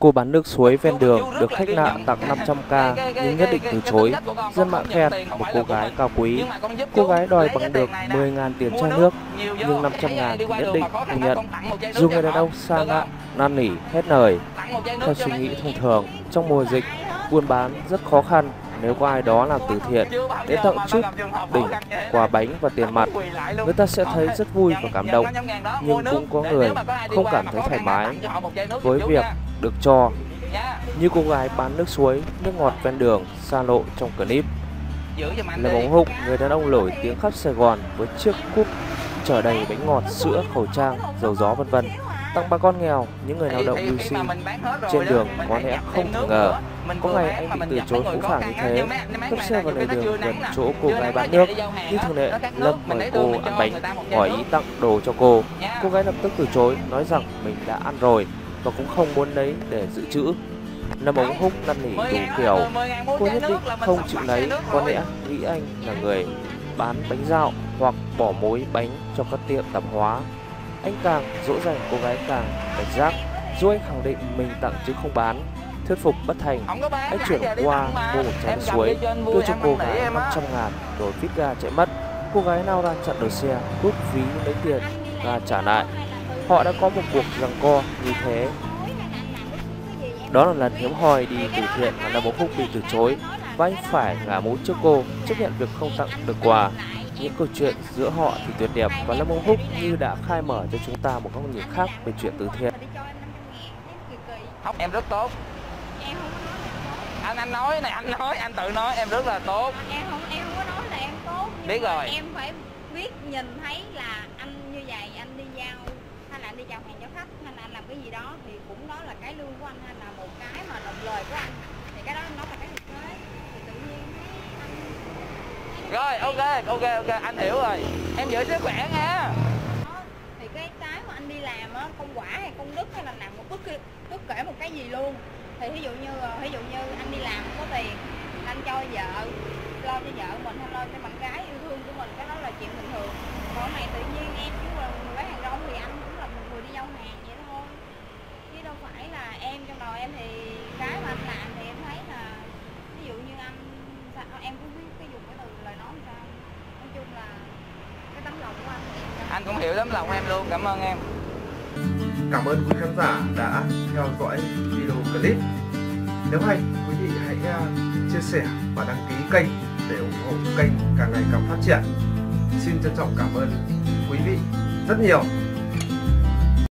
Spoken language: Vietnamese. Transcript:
Cô bán nước suối ven đường được khách lạ tặng 500k nhưng nhất định từ chối. Dân mạng khen một cô gái cao quý. Cô gái đòi bằng được 10.000 tiền chai nước nhưng 500.000 thì nhất định không nhận. Dù người đàn ông xa ngạ, năn nỉ, hết lời. Theo suy nghĩ thông thường, trong mùa dịch, buôn bán rất khó khăn nếu có ai đó làm từ thiện đến tặng chút đỉnh quà bánh và tiền mặt, người ta sẽ thấy rất vui và cảm động. Nhưng cũng có người không cảm thấy thoải mái với việc được cho như cô gái bán nước suối, nước ngọt ven đường, xa lộ trong clip. Là bóng hụng người đàn ông nổi tiếng khắp sài gòn với chiếc cúp chở đầy bánh ngọt, sữa, khẩu trang, dầu gió, vân vân tặng bà con nghèo những người lao động mưu sinh trên đường có lẽ không thể ngờ có ngày anh bị từ chối phũ phàng như thế. Tấp xe vào lề đường gần chỗ cô gái bán nước Như thường lệ, Lâm mời cô ăn bánh Hỏi ý tặng đồ cho cô. Cô gái lập tức từ chối Nói rằng mình đã ăn rồi Và cũng không muốn lấy để dự trữ. Lâm ống húc năn nỉ đủ kiểu. Cô nhất định không chịu lấy. Có lẽ nghĩ anh là người bán bánh dạo Hoặc bỏ mối bánh cho các tiệm tạp hóa Anh càng dỗ dành cô gái càng cảnh giác Dù anh khẳng định mình tặng chứ không bán Thuyết phục bất thành, anh chuyển qua mua một chai suối, đưa cho cô gái 500 ngàn rồi vít ga chạy mất. Cô gái nào ra chặn đầu xe, rút ví lấy tiền và trả lại. Họ đã có một cuộc giằng co như thế. Đó là lần hiếm hoi đi từ thiện mà Lâm Bố Phúc bị từ chối và anh phải ngả mũ trước cô chấp nhận việc không tặng được quà. Những câu chuyện giữa họ thì tuyệt đẹp và Lâm Ông Phúc như đã khai mở cho chúng ta một góc nhìn khác về chuyện từ thiện. Em rất tốt. Anh anh nói này anh nói anh tự nói em rất là tốt. Em không em không có nói là em tốt nhưng biết rồi. em phải biết nhìn thấy là anh như vậy anh đi giao hay là anh đi chào hàng cho khách hay là anh làm cái gì đó thì cũng đó là cái lương của anh hay là một cái mà đồng lời của anh thì cái đó nó là cái thực tế thì tự nhiên thấy anh rồi, ok ok ok, anh hiểu rồi. Em giữ sức khỏe nha. Thì cái cái mà anh đi làm á, công quả hay công đức hay là làm một bất kỳ bất kể một cái gì luôn. Thì ví dụ như ờ, ví dụ như anh đi làm không có tiền, anh cho vợ, lo cho vợ mình hay lo cho bạn gái yêu thương của mình, cái đó là chuyện bình thường. Còn này tự nhiên em chứ là người bán hàng rong thì anh cũng là một người đi giao hàng vậy thôi. Chứ đâu phải là em trong đầu em thì cái mà anh làm thì em thấy là ví dụ như anh, sao, em cũng biết cái dùng cái từ lời nói sao nói chung là cái tấm lòng của anh anh cũng hiểu tấm lòng em luôn cảm ơn em Cảm ơn quý khán giả đã theo dõi video clip. Nếu hay, quý vị hãy à, chia sẻ và đăng ký kênh để ủng hộ kênh càng ngày càng phát triển. Xin trân trọng cảm ơn quý vị rất nhiều.